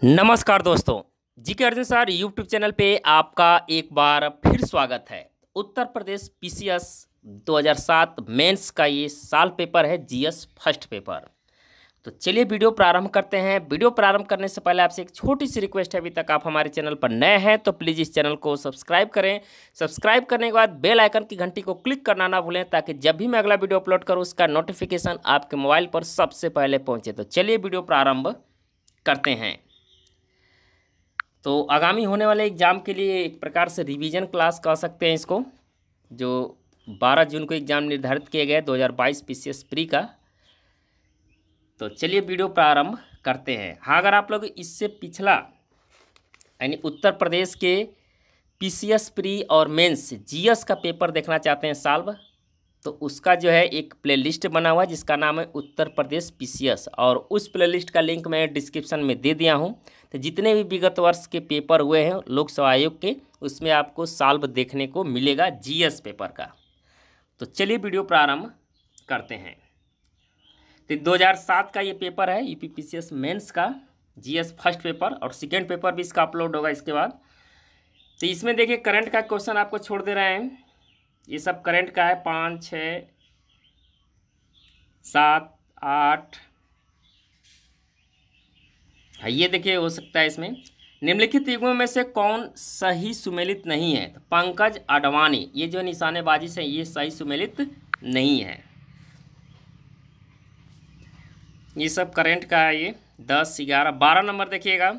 नमस्कार दोस्तों जी के अर्जुन सर यूट्यूब चैनल पे आपका एक बार फिर स्वागत है। उत्तर प्रदेश पीसीएस 2007 मेंस का ये साल पेपर है जीएस फ़र्स्ट पेपर। तो चलिए वीडियो प्रारंभ करते हैं। वीडियो प्रारंभ करने से पहले आपसे एक छोटी सी रिक्वेस्ट है, अभी तक आप हमारे चैनल पर नए हैं तो प्लीज़ इस चैनल को सब्सक्राइब करें। सब्सक्राइब करने के बाद बेल आइकन की घंटी को क्लिक करना ना भूलें ताकि जब भी मैं अगला वीडियो अपलोड करूँ, उसका नोटिफिकेशन आपके मोबाइल पर सबसे पहले पहुँचे। तो चलिए वीडियो प्रारंभ करते हैं। तो आगामी होने वाले एग्ज़ाम के लिए एक प्रकार से रिवीजन क्लास कह सकते हैं इसको, जो 12 जून को एग्ज़ाम निर्धारित किए गए 2022 पीसीएस प्री का। तो चलिए वीडियो प्रारंभ करते हैं। हाँ अगर आप लोग इससे पिछला, यानी उत्तर प्रदेश के पीसीएस प्री और मेंस जीएस का पेपर देखना चाहते हैं साल्व तो उसका जो है एक प्लेलिस्ट बना हुआ है, जिसका नाम है उत्तर प्रदेश पीसीएस और उस प्लेलिस्ट का लिंक मैं डिस्क्रिप्शन में दे दिया हूँ। तो जितने भी विगत वर्ष के पेपर हुए हैं, लोकसभा आयोग के, उसमें आपको साल्व देखने को मिलेगा जीएस पेपर का। तो चलिए वीडियो प्रारंभ करते हैं। तो 2007 का ये पेपर है यूपी पीसीएस मेंस का जीएस फ़र्स्ट पेपर और सेकेंड पेपर भी इसका अपलोड होगा इसके बाद। तो इसमें देखिए करंट का क्वेश्चन आपको छोड़ दे रहे हैं। ये सब करंट का है, पाँच, छ, सात, आठ। हाँ ये देखिए, हो सकता है इसमें। निम्नलिखित युगों में से कौन सही सुमेलित नहीं है? तो पंकज अडवाणी ये जो निशानेबाजी से ये सही सुमेलित नहीं है। ये सब करंट का है ये, दस, ग्यारह, बारह नंबर देखिएगा।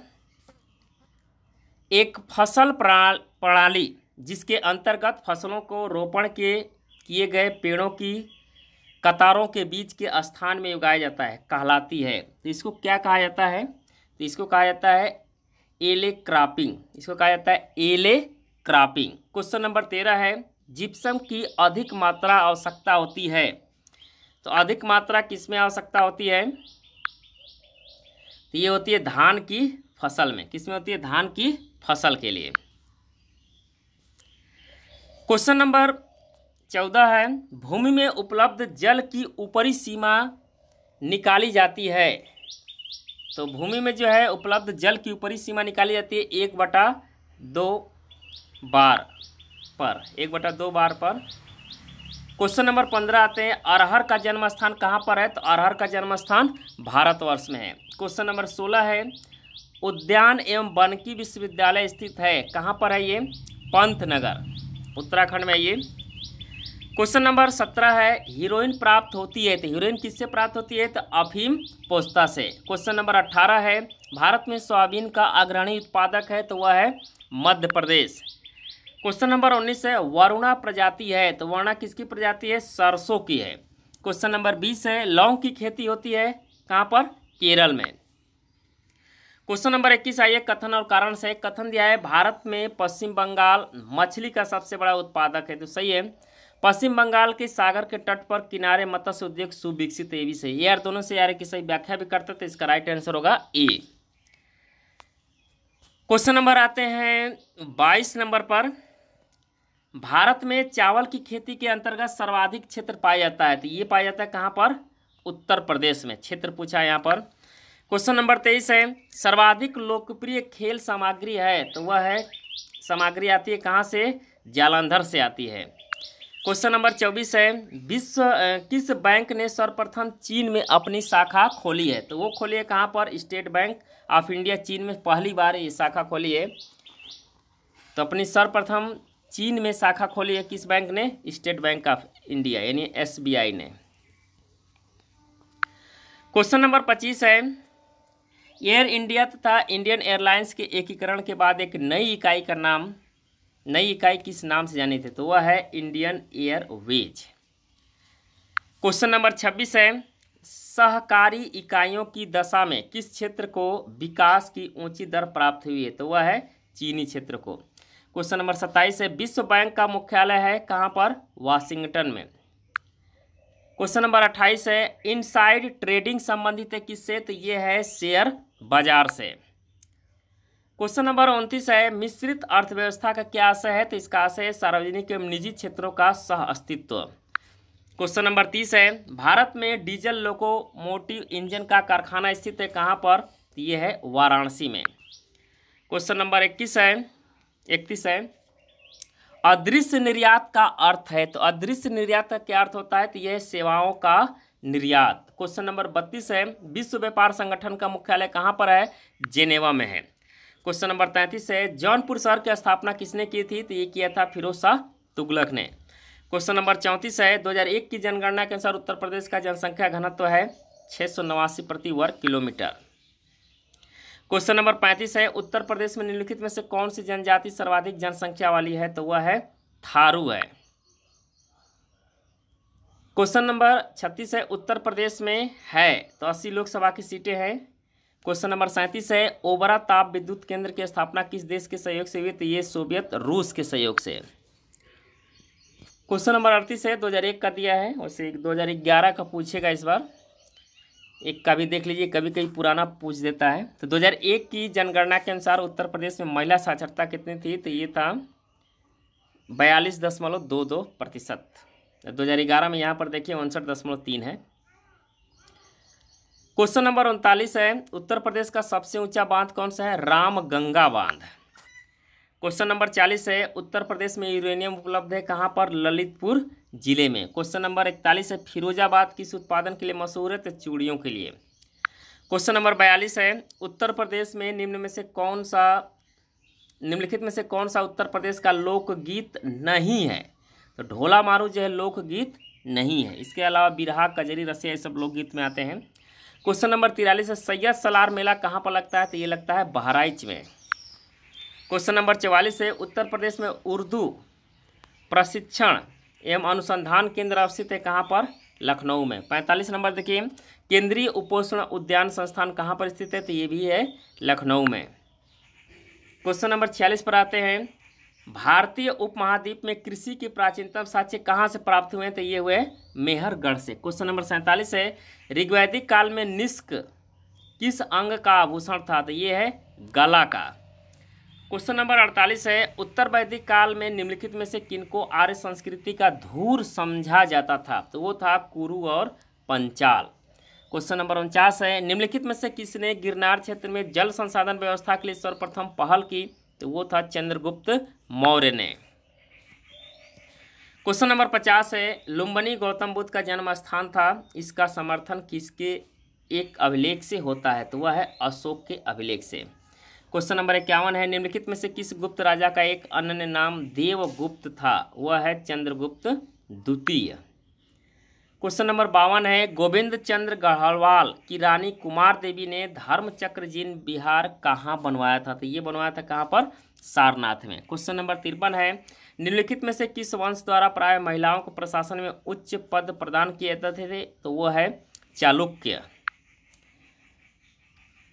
एक फ़सल प्रणाली जिसके अंतर्गत फ़सलों को रोपण के किए गए पेड़ों की कतारों के बीच के स्थान में उगाया जाता है, कहलाती है। तो इसको क्या कहा जाता है? तो इसको कहा जाता है एले क्रॉपिंग। इसको कहा जाता है एले क्रॉपिंग। क्वेश्चन नंबर तेरह है, जिप्सम की अधिक मात्रा आवश्यकता होती है। तो अधिक मात्रा किसमें आवश्यकता होती है? तो ये होती है धान की फ़सल में। किसमें होती है? धान की फ़सल के लिए। क्वेश्चन नंबर चौदह है। भूमि में उपलब्ध जल की ऊपरी सीमा निकाली जाती है। तो भूमि में जो है, उपलब्ध जल की ऊपरी सीमा निकाली जाती है एक बटा दो बार पर। एक बटा दो बार पर। क्वेश्चन नंबर पंद्रह आते हैं। अरहर का जन्म स्थान कहाँ पर है? तो अरहर का जन्म स्थान भारतवर्ष में है। क्वेश्चन नंबर सोलह है। उद्यान एवं वनकी विश्वविद्यालय स्थित है। कहाँ पर है ये? पंतनगर। उत्तराखंड में ये क्वेश्चन नंबर सत्रह है, हीरोइन प्राप्त होती है तो हीरोइन किससे प्राप्त होती है? तो अफीम पोस्ता से। क्वेश्चन नंबर अट्ठारह है, भारत में सोयाबीन का अग्रणी उत्पादक है तो वह है मध्य प्रदेश। क्वेश्चन नंबर उन्नीस है, वरुणा प्रजाति है तो वरुणा किसकी प्रजाति है? सरसों की है। क्वेश्चन नंबर बीस है, लौंग की खेती होती है कहाँ पर? केरल में। क्वेश्चन नंबर इक्कीस आइए कथन और कारण से कथन दिया है, भारत में पश्चिम बंगाल मछली का सबसे बड़ा उत्पादक है। तो सही है, पश्चिम बंगाल के सागर के तट पर किनारे मत्स्य उद्योग सुविकसित ये भी सही यार, दोनों से यार की सही व्याख्या भी करते तो इसका राइट आंसर होगा ए क्वेश्चन नंबर आते हैं बाईस नंबर पर। भारत में चावल की खेती के अंतर्गत सर्वाधिक क्षेत्र पाया जाता है तो ये पाया जाता है कहाँ पर? उत्तर प्रदेश में। क्षेत्र पूछा है यहाँ पर। क्वेश्चन नंबर तेईस है, सर्वाधिक लोकप्रिय खेल सामग्री है तो वह है, सामग्री आती है कहाँ से? जालंधर से आती है। क्वेश्चन नंबर चौबीस है, विश्व किस बैंक ने सर्वप्रथम चीन में अपनी शाखा खोली है? तो वो खोली है कहाँ पर? स्टेट बैंक ऑफ़ इंडिया चीन में पहली बार ये शाखा खोली है। तो अपनी सर्वप्रथम चीन में शाखा खोली है किस बैंक ने? स्टेट बैंक ऑफ़ इंडिया, यानी एसबीआई ने। क्वेश्चन नंबर पच्चीस है एयर इंडिया तथा इंडियन एयरलाइंस के एकीकरण के बाद एक नई इकाई का नाम, नई इकाई किस नाम से जानी थे? तो वह है इंडियन एयरवेज। क्वेश्चन नंबर छब्बीस है, सहकारी इकाइयों की दशा में किस क्षेत्र को विकास की ऊँची दर प्राप्त हुई है? तो वह है चीनी क्षेत्र को। क्वेश्चन नंबर सत्ताईस है, विश्व बैंक का मुख्यालय है कहाँ पर? वाशिंगटन में। क्वेश्चन नंबर अट्ठाईस है, इनसाइड ट्रेडिंग संबंधित है किससे तो ये है शेयर बाज़ार से। क्वेश्चन नंबर उनतीस है, मिश्रित अर्थव्यवस्था का क्या आशय है? तो इसका आशय है सार्वजनिक एवं निजी क्षेत्रों का सह अस्तित्व। क्वेश्चन नंबर तीस है, भारत में डीजल लोकोमोटिव इंजन का कारखाना स्थित है कहाँ पर? तो ये है वाराणसी में। क्वेश्चन नंबर इक्कीस है, इकतीस है, अदृश्य निर्यात का अर्थ है। तो अदृश्य निर्यात का क्या अर्थ होता है? तो यह सेवाओं का निर्यात। क्वेश्चन नंबर बत्तीस है, विश्व व्यापार संगठन का मुख्यालय कहाँ पर है? जेनेवा में है। क्वेश्चन नंबर तैंतीस है, जौनपुर शहर की स्थापना किसने की थी? तो ये किया था फिरोज शाह तुगलक ने। क्वेश्चन नंबर चौंतीस है 2001 की जनगणना के अनुसार उत्तर प्रदेश का जनसंख्या घनत्व तो है छः सौ नवासी प्रति वर्ग किलोमीटर। क्वेश्चन नंबर पैंतीस है, उत्तर प्रदेश में निम्नलिखित में से कौन सी जनजाति सर्वाधिक जनसंख्या वाली है? तो वह है थारू है। क्वेश्चन नंबर छत्तीस है, उत्तर प्रदेश में है। तो अस्सी लोकसभा की सीटें हैं। क्वेश्चन नंबर सैंतीस है, ओबरा ताप विद्युत केंद्र की के स्थापना किस देश के सहयोग से हुई? तो ये सोवियत रूस के सहयोग से। क्वेश्चन नंबर अड़तीस है, दो हज़ार एक का दिया है वैसे दो हज़ार ग्यारह का पूछेगा इस बार। एक का भी देख लीजिए, कभी कभी पुराना पूछ देता है। तो 2001 की जनगणना के अनुसार उत्तर प्रदेश में महिला साक्षरता कितनी थी? तो ये था बयालीस दशमलव दो दो प्रतिशत। दो हज़ार ग्यारह में यहाँ पर देखिए उनसठ दशमलव तीन है। क्वेश्चन नंबर उनतालीस है, उत्तर प्रदेश का सबसे ऊँचा बाँध कौन सा है? राम गंगा बाँध। क्वेश्चन नंबर चालीस है, उत्तर प्रदेश में यूरेनियम उपलब्ध है कहाँ पर? ललितपुर ज़िले में। क्वेश्चन नंबर इकतालीस है, फिरोजाबाद किस उत्पादन के लिए मशहूर है? तो चूड़ियों के लिए। क्वेश्चन नंबर बयालीस है, उत्तर प्रदेश में निम्न में से कौन सा, निम्नलिखित में से कौन सा उत्तर प्रदेश का लोकगीत नहीं है? तो ढोला मारू जो है लोकगीत नहीं है। इसके अलावा बिरहा, कजरी, रसिया, ये सब लोकगीत में आते हैं। क्वेश्चन नंबर तिरालीस है सैयद सलार मेला कहाँ पर लगता है? तो ये लगता है बहराइच में। क्वेश्चन नंबर चवालीस है, उत्तर प्रदेश में उर्दू प्रशिक्षण एवं अनुसंधान केंद्र अवस्थित है कहाँ पर? लखनऊ में। पैंतालीस नंबर देखिए, केंद्रीय उपोषण उद्यान संस्थान कहाँ पर स्थित है? तो ये भी है लखनऊ में। क्वेश्चन नंबर छियालीस पर आते हैं भारतीय उपमहाद्वीप में कृषि के प्राचीनतम साक्ष्य कहाँ से प्राप्त हुए हैं? तो ये हुए मेहरगढ़ से। क्वेश्चन नंबर सैंतालीस है, ऋग्वैदिक काल में निष्क किस अंग का आभूषण था? तो ये है गला का। क्वेश्चन नंबर अड़तालीस है, उत्तर वैदिक काल में निम्नलिखित में से किनको आर्य संस्कृति का धूर समझा जाता था? तो वो था कुरु और पंचाल। क्वेश्चन नंबर उनचास है, निम्नलिखित में से किसने गिरनार क्षेत्र में जल संसाधन व्यवस्था के लिए सर्वप्रथम पहल की? तो वो था चंद्रगुप्त मौर्य ने। क्वेश्चन नंबर पचास है, लुम्बनी गौतम बुद्ध का जन्म स्थान था, इसका समर्थन किसके एक अभिलेख से होता है? तो वह है अशोक के अभिलेख से। क्वेश्चन नंबर इक्यावन है, निम्नलिखित में से किस गुप्त राजा का एक अन्य नाम देवगुप्त था? वह है चंद्रगुप्त द्वितीय। क्वेश्चन नंबर बावन है, गोविंद चंद्र गढ़वाल की रानी कुमार देवी ने धर्मचक्र जिन बिहार कहाँ बनवाया था? तो ये बनवाया था कहाँ पर? सारनाथ में। क्वेश्चन नंबर तिरपन है, निम्नलिखित में से किस वंश द्वारा प्राय महिलाओं को प्रशासन में उच्च पद प्रदान किए जाते थे? तो वो है चालुक्य।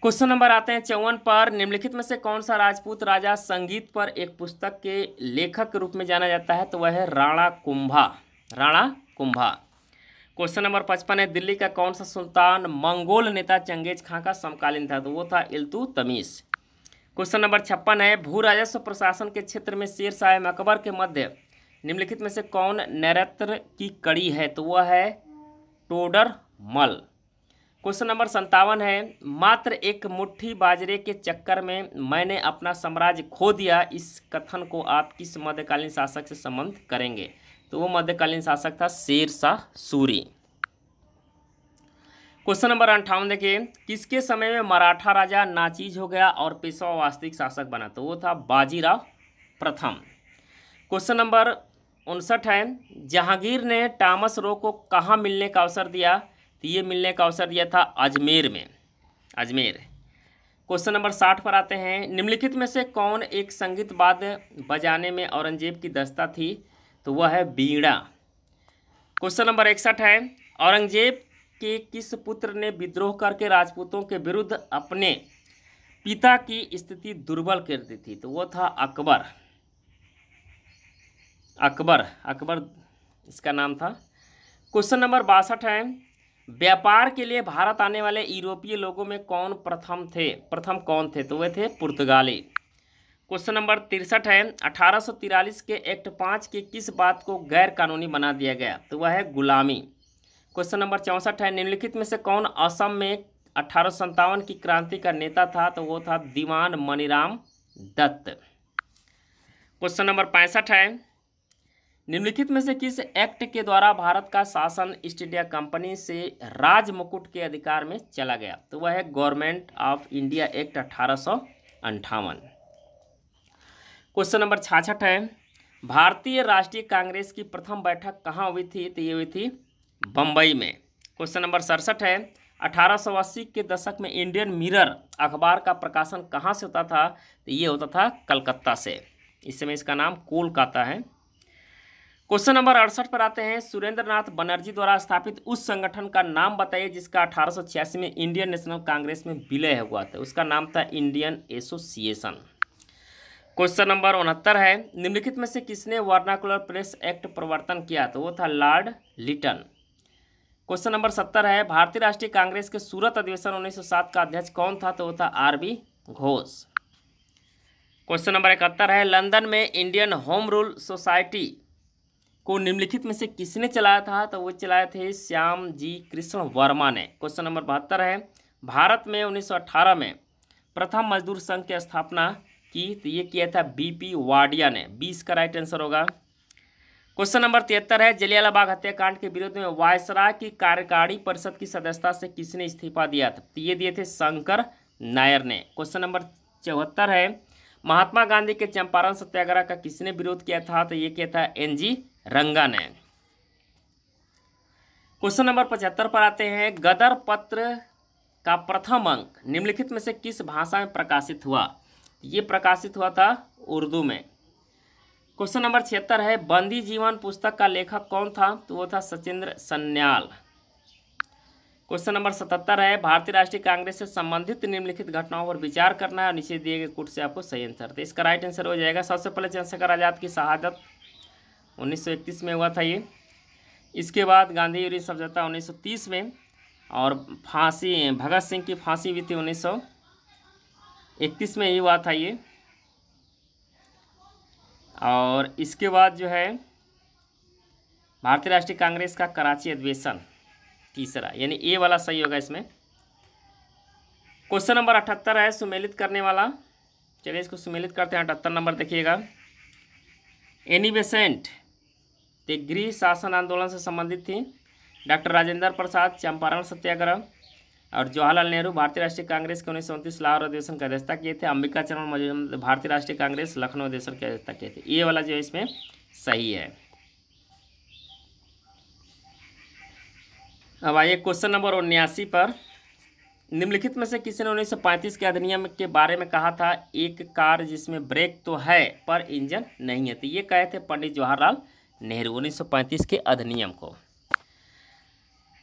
क्वेश्चन नंबर आते हैं चौवन पर, निम्नलिखित में से कौन सा राजपूत राजा संगीत पर एक पुस्तक के लेखक के रूप में जाना जाता है? तो वह है राणा कुंभा। राणा कुंभा। क्वेश्चन नंबर पचपन है, दिल्ली का कौन सा सुल्तान मंगोल नेता चंगेज खां का समकालीन था? तो वो था इल्तु तमीस क्वेश्चन नंबर छप्पन है भू राजस्व प्रशासन के क्षेत्र में शेर शाह अकबर के मध्य निम्नलिखित में से कौन नैरत्र की कड़ी है? तो वह है टोडर मल क्वेश्चन नंबर संतावन है, मात्र एक मुट्ठी बाजरे के चक्कर में मैंने अपना साम्राज्य खो दिया, इस कथन को आप किस मध्यकालीन शासक से संबंध करेंगे? तो वो मध्यकालीन शासक था शेर शाह सूरी। क्वेश्चन नंबर अंठावन देखिए, किसके समय में मराठा राजा नाचीज हो गया और पेशवा वास्तविक शासक बना? तो वो था बाजीराव प्रथम। क्वेश्चन नंबर उनसठ है, जहांगीर ने टामस रो को कहाँ मिलने का अवसर दिया? तो ये मिलने का अवसर दिया था अजमेर में। अजमेर। क्वेश्चन नंबर साठ पर आते हैं। निम्नलिखित में से कौन एक संगीत वाद्य बजाने में औरंगज़ेब की दस्ता थी? तो वह है बीड़ा। क्वेश्चन नंबर इकसठ है। औरंगज़ेब के किस पुत्र ने विद्रोह करके राजपूतों के विरुद्ध अपने पिता की स्थिति दुर्बल कर दी थी? तो वो था अकबर। अकबर। अकबर इसका नाम था। क्वेश्चन नंबर बासठ है। व्यापार के लिए भारत आने वाले यूरोपीय लोगों में कौन प्रथम थे? प्रथम कौन थे? तो वे थे पुर्तगाली। क्वेश्चन नंबर तिरसठ है। अठारह के एक्ट पाँच के किस बात को गैर कानूनी बना दिया गया? तो वह है गुलामी। क्वेश्चन नंबर चौंसठ है। निम्नलिखित में से कौन असम में अठारह सौ सत्तावन की क्रांति का नेता था? तो वो था दीवान मनीराम दत्त। क्वेश्चन नंबर पैंसठ है। निम्नलिखित में से किस एक्ट के द्वारा भारत का शासन ईस्ट इंडिया कंपनी से राज मुकुट के अधिकार में चला गया? तो वह है गवर्नमेंट ऑफ़ इंडिया एक्ट अठारह क्वेश्चन नंबर छाछठ है, भारतीय राष्ट्रीय कांग्रेस की प्रथम बैठक कहाँ हुई थी? तो ये हुई थी बम्बई में। क्वेश्चन नंबर सड़सठ है 1880 के दशक में इंडियन मिरर अखबार का प्रकाशन कहाँ से होता था? तो ये होता था कलकत्ता से। इस समय इसका नाम कोलकाता है। क्वेश्चन नंबर अड़सठ पर आते हैं। सुरेंद्र नाथ बनर्जी द्वारा स्थापित उस संगठन का नाम बताइए, जिसका अठारह सौ छियासी में इंडियन नेशनल कांग्रेस में विलय हुआ था। उसका नाम था इंडियन एसोसिएशन। क्वेश्चन नंबर उनहत्तर है, निम्नलिखित में से किसने वर्नाकुलर प्रेस एक्ट प्रवर्तन किया? तो वो था लॉर्ड लिटन। क्वेश्चन नंबर सत्तर है, भारतीय राष्ट्रीय कांग्रेस के सूरत अधिवेशन 1907 का अध्यक्ष कौन था? तो वो था R B Ghosh. Question number इकहत्तर है, लंदन में इंडियन होम रूल सोसाइटी को निम्नलिखित में से किसने चलाया था? तो वो चलाए थे श्याम जी कृष्ण वर्मा ने। क्वेश्चन नंबर बहत्तर है। भारत में 1918 में प्रथम मजदूर संघ की स्थापना की तो ये किया था बीपी वाडिया ने। बीस का राइट आंसर होगा। क्वेश्चन नंबर तिहत्तर है। जलियाला बाग हत्याकांड के विरोध में वायसराय की कार्यकारी परिषद की सदस्यता से किसने इस्तीफा दिया था? तो ये दिए थे शंकर नायर ने। क्वेश्चन नंबर चौहत्तर है। महात्मा गांधी के चंपारण सत्याग्रह का किसने विरोध किया था? तो ये किया था एनजी रंगा ने क्वेश्चन नंबर पचहत्तर पर आते हैं। गदर पत्र का प्रथम अंक निम्नलिखित में से किस भाषा में प्रकाशित हुआ? ये प्रकाशित हुआ था उर्दू में। क्वेश्चन नंबर छिहत्तर है, बंदी जीवन पुस्तक का लेखक कौन था? तो वो था सचिंद्र सन्याल। क्वेश्चन नंबर सतहत्तर है, भारतीय राष्ट्रीय कांग्रेस से संबंधित निम्नलिखित घटनाओं पर विचार करना है और नीचे दिए गए कुट से आपको सही आंसर तो इसका राइट आंसर हो जाएगा। सबसे पहले चंद्रशेखर आज़ाद की शहादत 1931 में हुआ था ये। इसके बाद गांधी यूरी समझौता 1930 में और फांसी, भगत सिंह की फांसी भी थी 1931 में ही हुआ था ये। और इसके बाद जो है, भारतीय राष्ट्रीय कांग्रेस का कराची अधिवेशन, तीसरा, यानी ए वाला सही होगा इसमें। क्वेश्चन नंबर अठहत्तर है, सुमेलित करने वाला। चलिए इसको सुमेलित करते हैं, अठहत्तर नंबर देखिएगा। एनी बेसेंट गृह शासन आंदोलन से संबंधित थी। डॉक्टर राजेंद्र प्रसाद, चंपारण सत्याग्रह और जवाहरलाल नेहरू भारतीय राष्ट्रीय कांग्रेस के उन्नीस सौ उनतीस लाहौर अधिवेशन की अध्यक्षता किए थे। अंबिका चरण भारतीय राष्ट्रीय कांग्रेस लखनऊ अधिवेशन की अध्यक्षता किए थे। ये वाला जो इसमें सही है। अब आइए क्वेश्चन नंबर उन्यासी पर। निम्नलिखित में से किसी ने 1935 के अधिनियम के बारे में कहा था, एक कार जिसमें ब्रेक तो है, पर इंजन नहीं है। तो ये कहे थे पंडित जवाहरलाल नेहरू 1935 के अधिनियम को।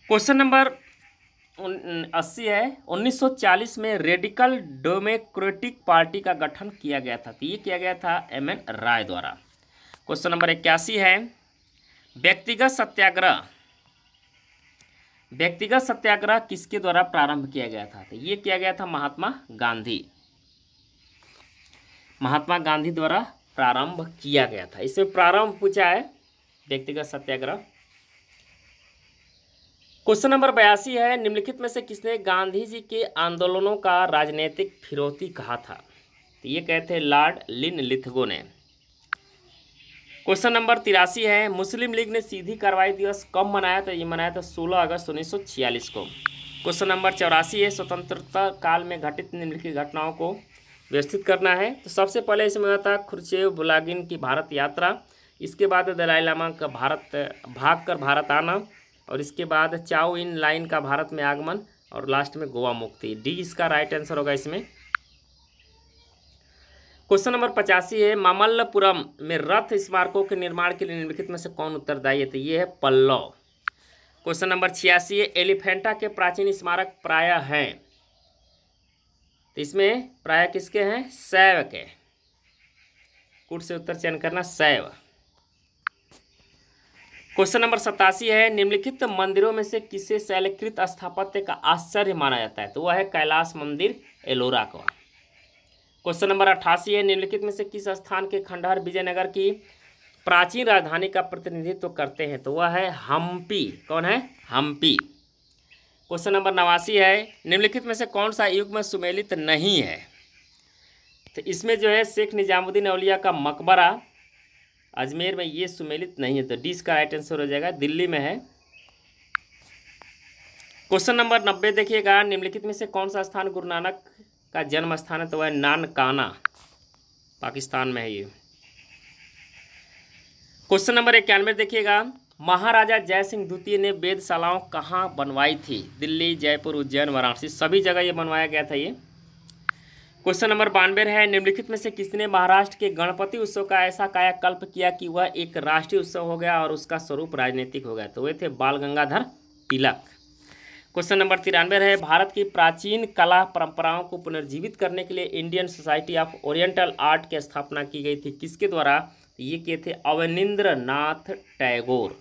क्वेश्चन नंबर अस्सी है। 1940 में रेडिकल डेमोक्रेटिक पार्टी का गठन किया गया था। तो ये किया गया था एम एन राय द्वारा। क्वेश्चन नंबर इक्यासी है। व्यक्तिगत सत्याग्रह व्यक्तिगत सत्याग्रह किसके द्वारा प्रारंभ किया गया था? तो ये किया गया था महात्मा गांधी। महात्मा गांधी द्वारा प्रारंभ किया गया था। इसमें प्रारंभ पूछा है। व्यक्तिगत सत्याग्रह। क्वेश्चन नंबर बयासी है, निम्नलिखित में से किसने गांधी जी के आंदोलनों का राजनीतिक फिरौती कहा था? तो ये कहते लॉर्ड लिन लिथगो ने। क्वेश्चन नंबर तिरासी है, मुस्लिम लीग ने सीधी कार्रवाई दिवस कब मनाया? तो ये मनाया था 16 अगस्त 1946 को। क्वेश्चन नंबर चौरासी है, स्वतंत्रता काल में घटित निम्नलिखित घटनाओं को व्यवस्थित करना है। तो सबसे पहले इसमें हुआ था खुर्चेव बुलागिन की भारत यात्रा। इसके बाद दलाई लामा का भारत, भाग कर भारत आना और इसके बाद चाओ इन लाइन का भारत में आगमन और लास्ट में गोवा मुक्ति। डी इसका राइट आंसर होगा इसमें। क्वेश्चन नंबर पचासी है, मामल्लपुरम में रथ स्मारकों के निर्माण के लिए निम्नलिखित में से कौन उत्तरदायी है? तो ये है पल्लव। क्वेश्चन नंबर छियासी है, एलिफेंटा के प्राचीन स्मारक प्राय हैं। तो इसमें प्राय किसके हैं? शैव के। कुट से उत्तर चयन करना शैव क्वेश्चन नंबर सतासी है, निम्नलिखित मंदिरों में से किसे शैलकृत स्थापत्य का आश्चर्य माना जाता है? तो वह है कैलाश मंदिर एलोरा का। क्वेश्चन नंबर अट्ठासी है, निम्नलिखित में से किस स्थान के खंडहर विजयनगर की प्राचीन राजधानी का प्रतिनिधित्व करते हैं? तो वह है हम्पी। कौन है? हम्पी। क्वेश्चन नंबर नवासी है, निम्नलिखित में से कौन सा युग में सुमेलित नहीं है? तो इसमें जो है, शेख निजामुद्दीन अलिया का मकबरा अजमेर में ये सुमेलित नहीं है तो डी का राइट आंसर हो जाएगा, दिल्ली में है। क्वेश्चन नंबर नब्बे देखिएगा, निम्नलिखित में से कौन सा स्थान गुरु नानक का जन्म स्थान है? तो वह नानकाना, पाकिस्तान में है ये। क्वेश्चन नंबर इक्यानवे देखिएगा, महाराजा जय सिंह द्वितीय ने वेदशालाओं कहाँ बनवाई थी? दिल्ली, जयपुर, उज्जैन, वाराणसी, सभी जगह ये बनवाया गया था ये। क्वेश्चन नंबर बानवे है। निम्नलिखित में से किसने महाराष्ट्र के गणपति उत्सव का ऐसा कायाकल्प किया कि वह एक राष्ट्रीय उत्सव हो गया और उसका स्वरूप राजनीतिक हो गया? तो वे थे बाल गंगाधर तिलक। क्वेश्चन नंबर तिरानवे है। भारत की प्राचीन कला परंपराओं को पुनर्जीवित करने के लिए Indian Society of Oriental Art की स्थापना की गई थी। किसके द्वारा? ये किए थे अवनिंद्र नाथ टैगोर।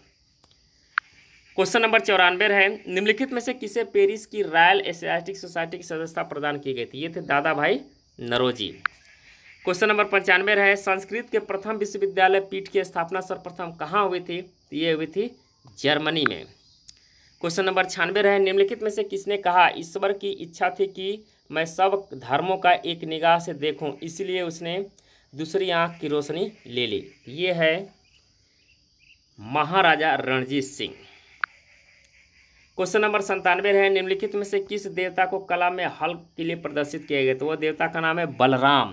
क्वेश्चन नंबर चौरानवे है। निम्नलिखित में से किसे पेरिस की रॉयल एशियाटिक सोसाइटी की सदस्यता प्रदान की गई थी? ये थे दादा भाई नरोजी। क्वेश्चन नंबर पंचानवे रहे, संस्कृत के प्रथम विश्वविद्यालय पीठ की स्थापना सर्वप्रथम कहाँ हुई थी? तो ये हुई थी जर्मनी में। क्वेश्चन नंबर छियानवे रहे, निम्नलिखित में से किसने कहा, ईश्वर की इच्छा थी कि मैं सब धर्मों का एक निगाह से देखूँ, इसलिए उसने दूसरी आँख की रोशनी ले ली। ये है महाराजा रणजीत सिंह। क्वेश्चन नंबर संतानवे है। निम्नलिखित में से किस देवता को कला में हल के लिए प्रदर्शित किया गया? तो वह देवता का नाम है बलराम।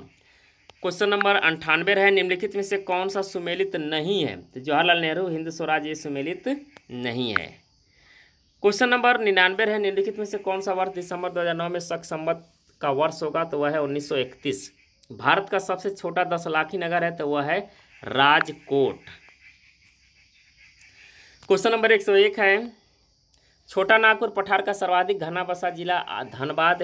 क्वेश्चन नंबर अंठानवे है। निम्नलिखित में से कौन सा सुमेलित नहीं है? तो जवाहरलाल नेहरू, हिंद स्वराज ये सुमेलित नहीं है। क्वेश्चन नंबर निन्यानवे है। निम्नलिखित में से कौन सा वर्ष दिसंबर 2009 में शक संबत का वर्ष होगा? तो वह है 1931 भारत का सबसे छोटा दस लाखी नगर है तो वह है राजकोट। क्वेश्चन नंबर एक सौ एक है। छोटा नागपुर पठार का सर्वाधिक घना बसा जिला धनबाद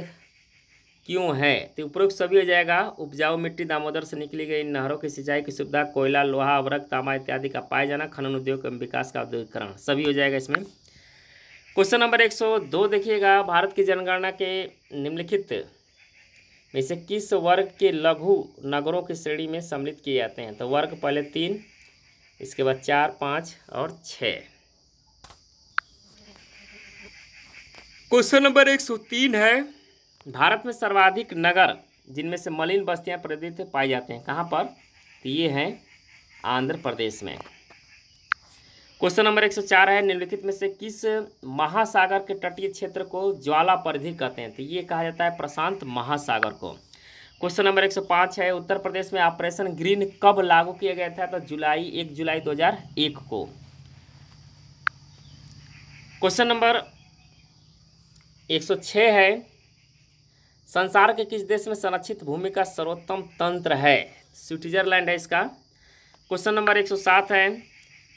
क्यों है? तो उपरोक्त सभी हो जाएगा। उपजाऊ मिट्टी दामोदर से निकली गई नहरों की सिंचाई की सुविधा, कोयला, लोहा अवरक तांबा इत्यादि का पाया जाना, खनन उद्योग एवं विकास का औद्योगिकरण। सभी हो जाएगा इसमें। क्वेश्चन नंबर एक सौ दो देखिएगा। भारत की जनगणना के निम्नलिखित में से किस वर्ग के लघु नगरों की श्रेणी में सम्मिलित किए जाते हैं? तो वर्ग पहले तीन, इसके बाद चार, पाँच और छः। क्वेश्चन नंबर एक सौ तीन है। भारत में सर्वाधिक नगर जिनमें से मलिन बस्तियाँ प्रदीत पाई जाते हैं, कहाँ पर? तो ये हैं आंध्र प्रदेश में। क्वेश्चन नंबर एक सौ चार है, निम्नलिखित में से किस महासागर के तटीय क्षेत्र को ज्वाला परिधि कहते हैं? तो ये कहा जाता है प्रशांत महासागर को। क्वेश्चन नंबर एक सौ पाँच है, उत्तर प्रदेश में ऑपरेशन ग्रीन कब लागू किया गया था? तो जुलाई, एक जुलाई दो हज़ार एक को। क्वेश्चन नंबर एक सौ छः है। संसार के किस देश में संरक्षित भूमि का सर्वोत्तम तंत्र है? स्विट्जरलैंड है इसका। क्वेश्चन नंबर एक सौ सात है।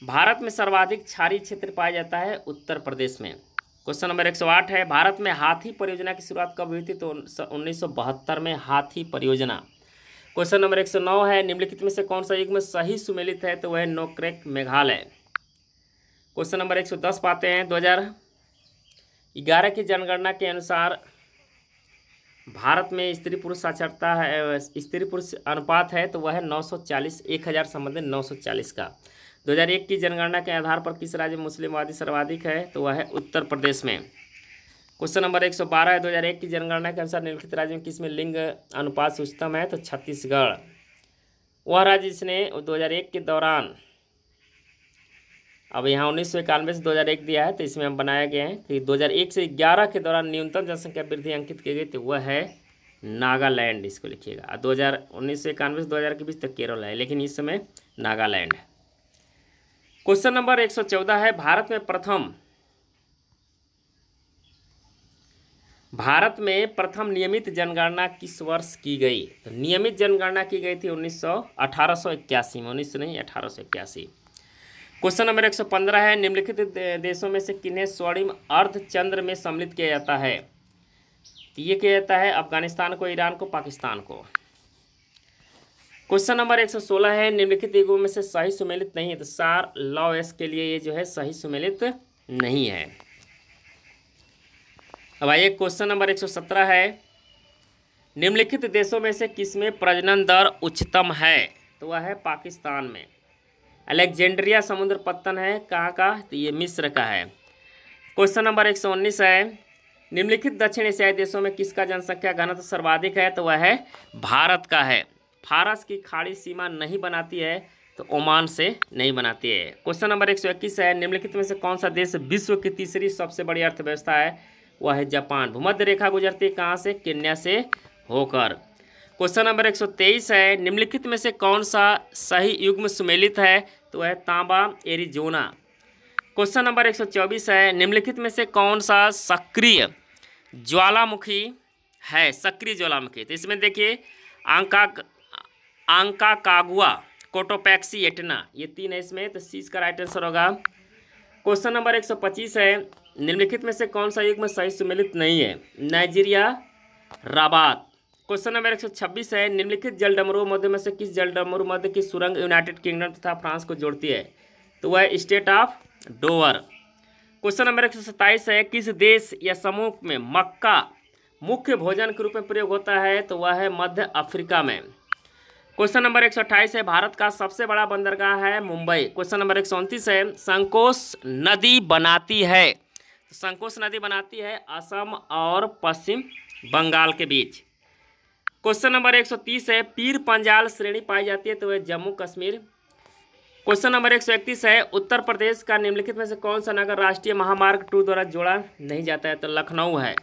भारत में सर्वाधिक क्षारी क्षेत्र पाया जाता है उत्तर प्रदेश में। क्वेश्चन नंबर एक सौ आठ है। भारत में हाथी परियोजना की शुरुआत कब हुई थी? तो उन्नीस सौ बहत्तर में हाथी परियोजना। क्वेश्चन नंबर एक सौ नौ है। निम्नलिखित में से कौन सा युग में सही सुमेलित है? तो वह नोक्रेक मेघालय। क्वेश्चन नंबर एक सौ दस पाते हैं। दो हज़ार ग्यारह की जनगणना के अनुसार भारत में स्त्री पुरुष साक्षरता है स्त्री पुरुष अनुपात है तो वह है नौ सौ चालीस, एक हज़ार संबंधित नौ सौ चालीस का। 2001 की जनगणना के आधार पर किस राज्य में मुस्लिमवादी सर्वाधिक है तो वह है उत्तर प्रदेश में। क्वेश्चन नंबर 112 है 2001 की जनगणना के अनुसार निम्नलिखित राज्य में किसमें लिंग अनुपात उच्चतम है तो छत्तीसगढ़। वह राज्य जिसने 2001 के दौरान अब यहाँ उन्नीस सौ इक्यानवे से दो हज़ार एक दिया है तो इसमें हम बनाया गया है कि दो हज़ार एक से ग्यारह के दौरान न्यूनतम जनसंख्या वृद्धि अंकित की गई तो वह है नागालैंड, इसको लिखिएगा। दो हज़ार उन्नीस सौ इक्यानवे से दो हज़ार के बीच तक केरल है, लेकिन इस समय नागालैंड है। क्वेश्चन नंबर एक सौ चौदह है, भारत में प्रथम, भारत में प्रथम नियमित जनगणना किस वर्ष की गई? तो नियमित जनगणना की गई थी उन्नीस सौ अठारह सौ इक्यासी में, उन्नीस सौ नहीं, अठारह सौ इक्यासी। क्वेश्चन नंबर एक सौ पंद्रह है, निम्नलिखित देशों में से किन्हें स्वर्णिम अर्ध चंद्र में सम्मिलित किया जाता है? ये किया जाता है अफ़गानिस्तान को, ईरान को, पाकिस्तान को। क्वेश्चन नंबर एक सौ सोलह है, निम्नलिखित युगों में से सही सुमेलित नहीं है तो सार लॉ एस के लिए ये जो है सही सुमेलित नहीं है। अब आइए क्वेश्चन नंबर एक सौ सत्रह है, निम्नलिखित देशों में से किसमें प्रजनन दर उच्चतम है? तो वह है पाकिस्तान में। अलेक्जेंड्रिया समुद्र पत्तन है, कहाँ का? तो ये मिस्र का है। क्वेश्चन नंबर एक सौ उन्नीस है। निम्नलिखित दक्षिण एशियाई देशों में किसका जनसंख्या घनत्व सर्वाधिक है तो वह है भारत का है। फारस की खाड़ी सीमा नहीं बनाती है तो ओमान से नहीं बनाती है। क्वेश्चन नंबर एक सौ इक्कीस है। निम्नलिखित में से कौन सा देश विश्व की तीसरी सबसे बड़ी अर्थव्यवस्था है? वह है जापान। भूमध्य रेखा गुजरती है कहाँ से? केन्या से होकर। क्वेश्चन नंबर एक सौ तेईस है, निम्नलिखित में से कौन सा सही युग्म सुमेलित है? तो है तांबा, एरिजोना। क्वेश्चन नंबर एक सौ चौबीस है, निम्नलिखित में से कौन सा सक्रिय ज्वालामुखी है? सक्रिय ज्वालामुखी। तो इसमें देखिए, आंका आंका कागुआ कोटोपैक्सी, एटना, ये तीन है इसमें तो सी इसका राइट आंसर होगा। क्वेश्चन नंबर एक सौ पच्चीस है, निम्नलिखित में से कौन सा युग में सही सुमिलित नहीं है? नाइजीरिया, राबात। क्वेश्चन नंबर एक सौ छब्बीस है, निम्नलिखित जल डमरू मध्य में से किस जल डमरू मध्य की सुरंग यूनाइटेड किंगडम तथा फ्रांस को जोड़ती है? तो वह state of Dover question number एक सौ सत्ताईस है, किस देश या समूह में मक्का मुख्य भोजन के रूप में प्रयोग होता है? तो वह है मध्य अफ्रीका में. क्वेश्चन नंबर एक सौ अट्ठाईस है, भारत का सबसे बड़ा बंदरगाह है मुंबई. क्वेश्चन नंबर एक सौ उनतीस है संकोश नदी बनाती है. तो संकोश नदी बनाती है असम और पश्चिम बंगाल के बीच. क्वेश्चन नंबर एक सौ तीस है, पीर पंजाल श्रेणी पाई जाती है तो वह जम्मू कश्मीर। क्वेश्चन नंबर एक सौ इकतीस है, उत्तर प्रदेश का निम्नलिखित में से कौन सा नगर राष्ट्रीय महामार्ग टू द्वारा जोड़ा नहीं जाता है तो लखनऊ है।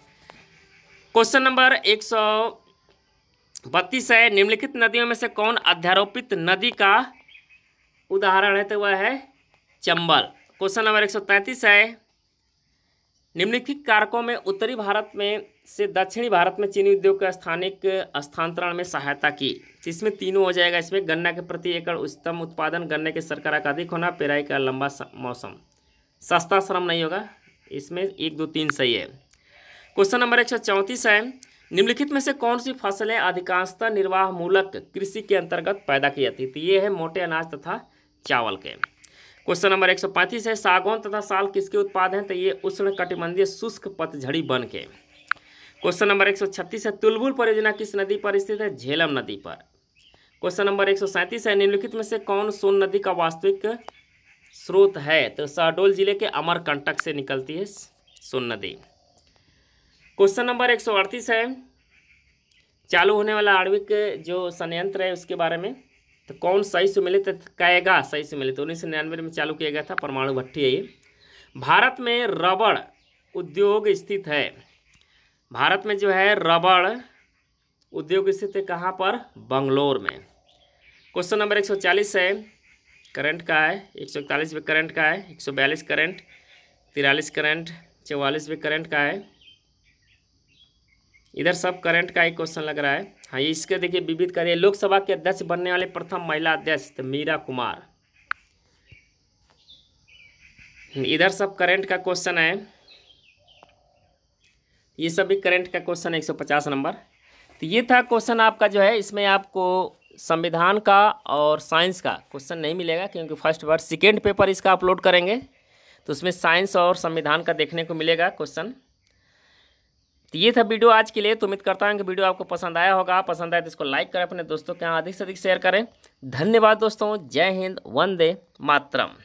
क्वेश्चन नंबर एक बत्तीस है, निम्नलिखित नदियों में से कौन अध्यारोपित नदी का उदाहरण है तो वह है चंबल। क्वेश्चन नंबर एक सौ तैंतीस है निम्नलिखित कारकों में उत्तरी भारत में से दक्षिणी भारत में चीनी उद्योग के स्थानिक स्थानांतरण में सहायता की इसमें तीनों हो जाएगा। इसमें गन्ना के प्रति एकड़ उच्चतम उत्पादन, गन्ने के सरकार का अधिक होना, पेराई का लंबा मौसम। सस्ता श्रम नहीं होगा। इसमें एक, दो, तीन सही है। क्वेश्चन नंबर एक सौ चौंतीस है, निम्नलिखित में से कौन सी फ़सलें अधिकांशतः निर्वाह मूलक कृषि के अंतर्गत पैदा की जाती है? तो ये है मोटे अनाज तथा चावल के। क्वेश्चन नंबर एक सौ पैंतीस है, सागौन तथा साल किसके उत्पाद हैं? तो ये उष्ण कटिबंधीय शुष्क पतझड़ी बन के। क्वेश्चन नंबर एक सौ छत्तीस है, तुलबुल परियोजना किस नदी पर स्थित है? झेलम नदी पर। क्वेश्चन नंबर एक सौ सैंतीस है, निम्नलिखित में से कौन सोन नदी का वास्तविक स्रोत है? तो शहडोल ज़िले के अमरकंटक से निकलती है सोन नदी। क्वेश्चन नंबर एक सौ अड़तीस है, चालू होने वाला आणविक जो संयंत्र है, उसके बारे में। तो कौन सही से मिले तो कैगा सही से मिले। तो उन्नीस सौ निन्यानवे में चालू किया गया था, परमाणु भट्टी है ये। भारत में रबड़ उद्योग स्थित है। भारत में जो है रबड़ उद्योग स्थित है कहाँ पर? बंगलोर में। क्वेश्चन नंबर एक सौ चालीस है। करंट का है, एक सौ इकतालीस में करंट का है, एक सौ बयालीस करंट, तिरालीस करंट, चौवालीस भी करंट का है। इधर सब करंट का एक क्वेश्चन लग रहा है। हाँ इसके देखिए विविध करिए लोकसभा के अध्यक्ष बनने वाले प्रथम महिला अध्यक्ष मीरा कुमार। इधर सब करंट का क्वेश्चन है। ये सभी करंट का क्वेश्चन है, एक सौ पचास नंबर। तो ये था क्वेश्चन आपका जो है, इसमें आपको संविधान का और साइंस का क्वेश्चन नहीं मिलेगा, क्योंकि फ़र्स्ट बार सेकेंड पेपर इसका अपलोड करेंगे। तो उसमें साइंस और संविधान का देखने को मिलेगा क्वेश्चन तो ये था वीडियो आज के लिए। तो उम्मीद करता हूँ कि वीडियो आपको पसंद आया होगा। पसंद आया तो इसको लाइक करें, अपने दोस्तों के यहाँ अधिक से अधिक शेयर करें। धन्यवाद दोस्तों। जय हिंद। वंदे मातरम।